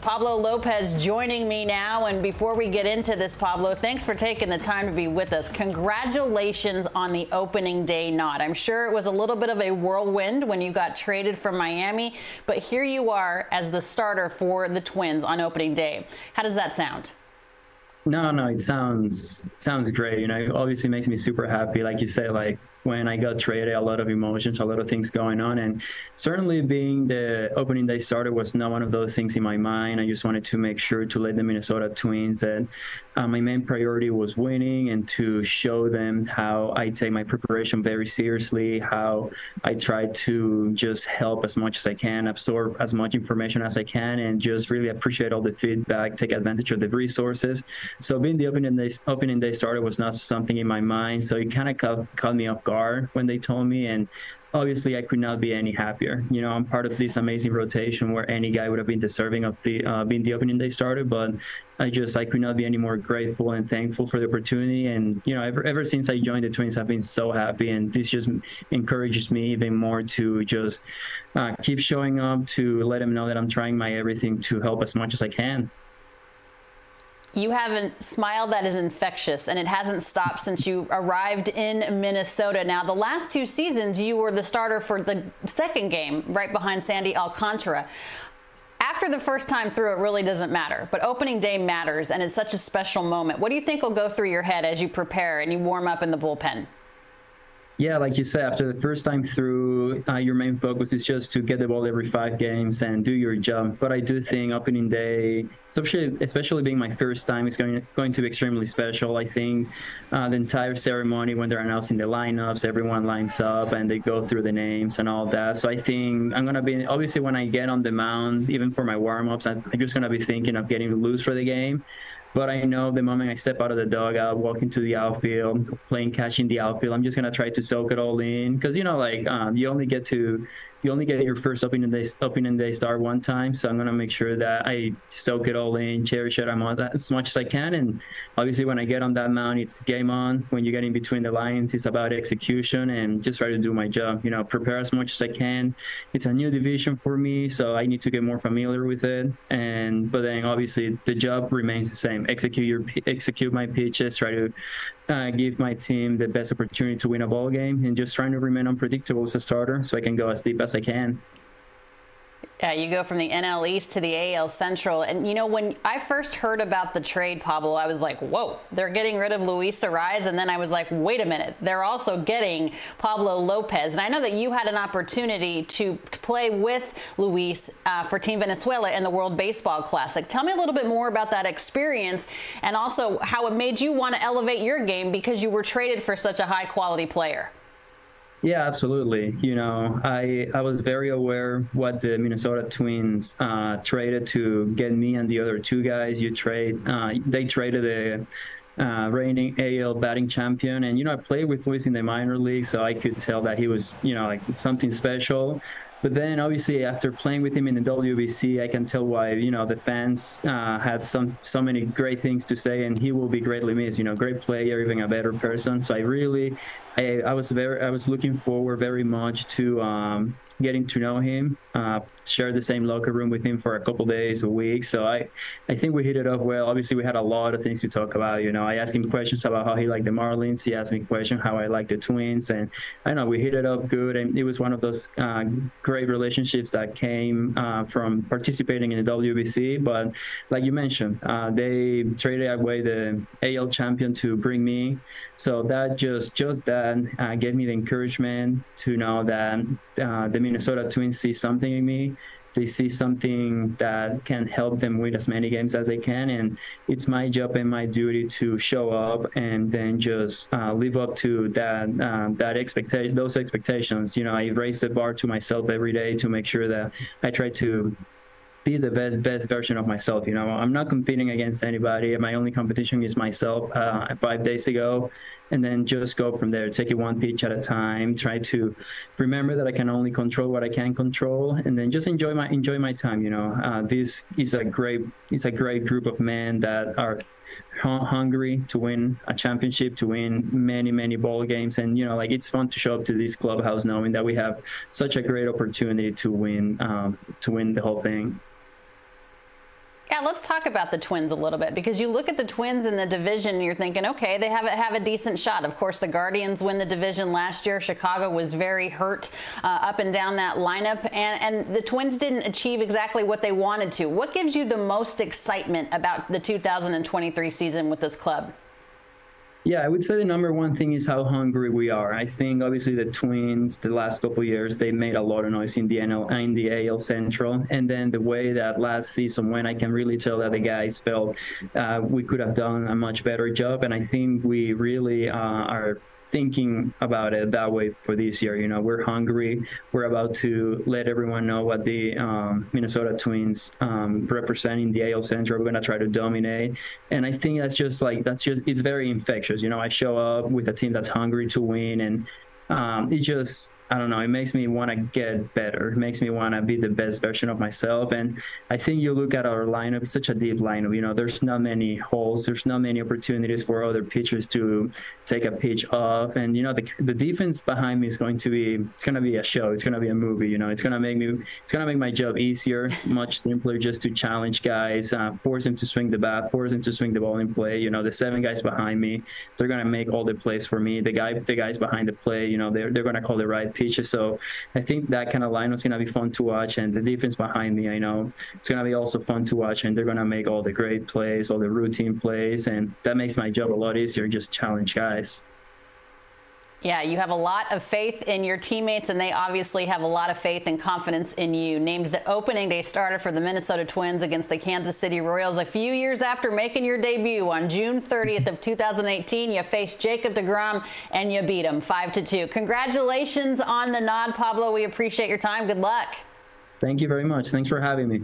Pablo Lopez joining me now. And before we get into this, Pablo, thanks for taking the time to be with us. Congratulations on the opening day nod. I'm sure it was a little bit of a whirlwind when you got traded from Miami, but here you are as the starter for the Twins on opening day. How does that sound? No, no, it sounds sounds great. You know, obviously makes me super happy. Like you say, like when I got traded, a lot of emotions, a lot of things going on. And certainly being the opening day starter was not one of those things in my mind. I just wanted to make sure to let the Minnesota Twins that uh, my main priority was winning and to show them how I take my preparation very seriously, how I try to just help as much as I can, absorb as much information as I can, and just really appreciate all the feedback, take advantage of the resources. So being the opening day, opening day starter was not something in my mind. So it kind of caught, caught me off guard when they told me and obviously I could not be any happier. You know, I'm part of this amazing rotation where any guy would have been deserving of the uh, being the opening day starter, but I just I could not be any more grateful and thankful for the opportunity. And you know, ever ever since I joined the Twins, I've been so happy, and this just encourages me even more to just uh, keep showing up, to let them know that I'm trying my everything to help as much as I can. You have a smile that is infectious, and it hasn't stopped since you arrived in Minnesota. Now, the last two seasons, you were the starter for the second game, right behind Sandy Alcantara. After the first time through, it really doesn't matter, but opening day matters, and it's such a special moment. What do you think will go through your head as you prepare and you warm up in the bullpen? Yeah, like you said, after the first time through, uh, your main focus is just to get the ball every five games and do your job. But I do think opening day, especially especially being my first time, is going going to be extremely special. I think uh, the entire ceremony when they're announcing the lineups, everyone lines up and they go through the names and all that. So I think I'm gonna be obviously when I get on the mound, even for my warm ups, I'm just gonna be thinking of getting loose for the game. But I know the moment I step out of the dugout, walk into the outfield, playing catch in the outfield, I'm just gonna try to soak it all in. Because you know, like um, you only get to you only get your first opening day opening day start one time. So I'm gonna make sure that I soak it all in, cherish it as much as I can. And obviously, when I get on that mound, it's game on. When you get in between the lines, it's about execution and just try to do my job. You know, prepare as much as I can. It's a new division for me, so I need to get more familiar with it. And but then obviously the job remains the same. Execute your execute my pitches. Try to uh, give my team the best opportunity to win a ball game and just trying to remain unpredictable as a starter so I can go as deep as I can. Yeah, you go from the NL East to the AL Central. And, you know, when I first heard about the trade, Pablo, I was like, whoa, they're getting rid of Luis Arraez. And then I was like, wait a minute, they're also getting Pablo Lopez. And I know that you had an opportunity to, to play with Luis uh, for Team Venezuela in the World Baseball Classic. Tell me a little bit more about that experience and also how it made you want to elevate your game because you were traded for such a high quality player. Yeah, absolutely. You know, I I was very aware what the Minnesota Twins uh, traded to get me and the other two guys. You trade. Uh, they traded the uh, reigning AL batting champion. And, you know, I played with Luis in the minor league, so I could tell that he was, you know, like something special. But then, obviously, after playing with him in the WBC, I can tell why you know the fans uh, had some so many great things to say, and he will be greatly missed. You know, great player, even a better person. So I really, I, I was very, I was looking forward very much to um, getting to know him, uh, share the same locker room with him for a couple days, a week. So I, I think we hit it off well. Obviously, we had a lot of things to talk about. You know, I asked him questions about how he liked the Marlins. He asked me questions how I like the Twins, and I know we hit it up good. And it was one of those uh, great relationships that came uh, from participating in the WBC. But like you mentioned, uh, they traded away the AL champion to bring me. So that just just that uh, gave me the encouragement to know that uh, the Minnesota Twins see something in me. They see something that can help them win as many games as they can, and it's my job and my duty to show up and then just uh, live up to that um, that expectation, those expectations. You know, I raise the bar to myself every day to make sure that I try to be the best best version of myself. You know, I'm not competing against anybody. My only competition is myself. Uh, five days ago, and then just go from there. Take it one pitch at a time. Try to remember that I can only control what I can control, and then just enjoy my enjoy my time. You know, uh, this is a great it's a great group of men that are hungry to win a championship, to win many, many ball games. And, you know, like it's fun to show up to this clubhouse knowing that we have such a great opportunity to win, um, to win the whole thing. Yeah, let's talk about the Twins a little bit because you look at the Twins in the division and you're thinking, okay, they have a, have a decent shot. Of course, the Guardians win the division last year. Chicago was very hurt uh, up and down that lineup, and, and the Twins didn't achieve exactly what they wanted to. What gives you the most excitement about the 2023 season with this club? Yeah, I would say the number one thing is how hungry we are. I think obviously the Twins, the last couple years, they made a lot of noise in the NL in the AL Central, and then the way that last season went, I can really tell that the guys felt uh, we could have done a much better job, and I think we really uh, are thinking about it that way for this year. You know, we're hungry. We're about to let everyone know what the um, Minnesota Twins um, representing the AL Central. We're going to try to dominate, and I think that's just like that's just it's very infectious. You know, I show up with a team that's hungry to win, and um, it just I don't know. It makes me want to get better. It makes me want to be the best version of myself. And I think you look at our lineup, it's such a deep lineup. You know, there's not many holes. There's not many opportunities for other pitchers to take a pitch off. And you know, the, the defense behind me is going to be it's going to be a show. It's going to be a movie. You know, it's going to make me it's going to make my job easier, much simpler, just to challenge guys, uh, force them to swing the bat, force them to swing the ball in play. You know, the seven guys behind me, they're going to make all the plays for me. The guy, the guys behind the play, you know, they're they're going to call the right So I think that kind of line is going to be fun to watch. And the defense behind me, I know it's going to be also fun to watch. And they're going to make all the great plays, all the routine plays. And that makes my job a lot easier, just challenge guys. Yeah, you have a lot of faith in your teammates, and they obviously have a lot of faith and confidence in you. Named the opening day starter for the Minnesota Twins against the Kansas City Royals a few years after making your debut on June 30th of 2018, you faced Jacob DeGrom and you beat him 5 to 2. Congratulations on the nod, Pablo. We appreciate your time. Good luck. Thank you very much. Thanks for having me.